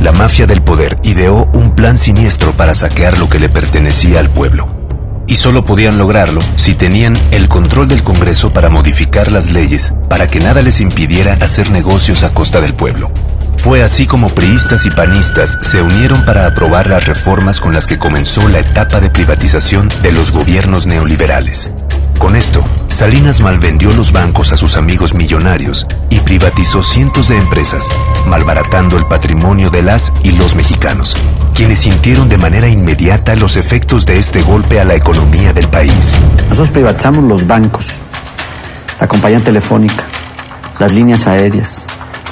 la mafia del poder ideó un plan siniestro para saquear lo que le pertenecía al pueblo. Y solo podían lograrlo si tenían el control del Congreso para modificar las leyes, para que nada les impidiera hacer negocios a costa del pueblo. Fue así como priistas y panistas se unieron para aprobar las reformas con las que comenzó la etapa de privatización de los gobiernos neoliberales. Con esto, Salinas malvendió los bancos a sus amigos millonarios y privatizó cientos de empresas, malbaratando el patrimonio de las y los mexicanos, quienes sintieron de manera inmediata los efectos de este golpe a la economía del país. Nosotros privatizamos los bancos, la compañía telefónica, las líneas aéreas,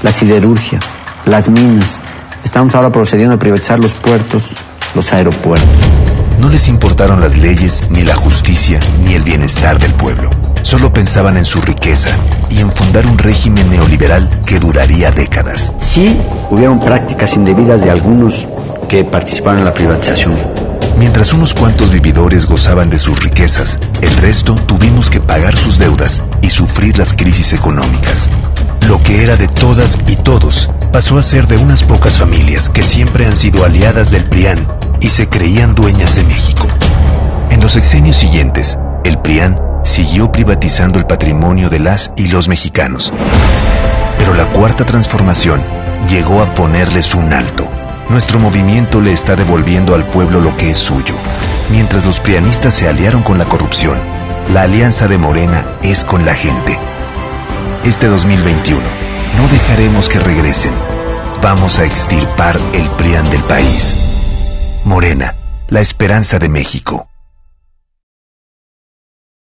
la siderurgia, las minas. Estamos ahora procediendo a privatizar los puertos, los aeropuertos. No les importaron las leyes, ni la justicia, ni el bienestar del pueblo. Solo pensaban en su riqueza y en fundar un régimen neoliberal que duraría décadas. Sí, hubieron prácticas indebidas de algunos que participaron en la privatización. Mientras unos cuantos vividores gozaban de sus riquezas, el resto tuvimos que pagar sus deudas y sufrir las crisis económicas. Lo que era de todas y todos pasó a ser de unas pocas familias que siempre han sido aliadas del PRIAN y se creían dueñas de México. En los sexenios siguientes, el PRIAN siguió privatizando el patrimonio de las y los mexicanos. Pero la cuarta transformación llegó a ponerles un alto. Nuestro movimiento le está devolviendo al pueblo lo que es suyo. Mientras los prianistas se aliaron con la corrupción, la alianza de Morena es con la gente. Este 2021, no dejaremos que regresen. Vamos a extirpar el PRIAN del país. Morena, la esperanza de México.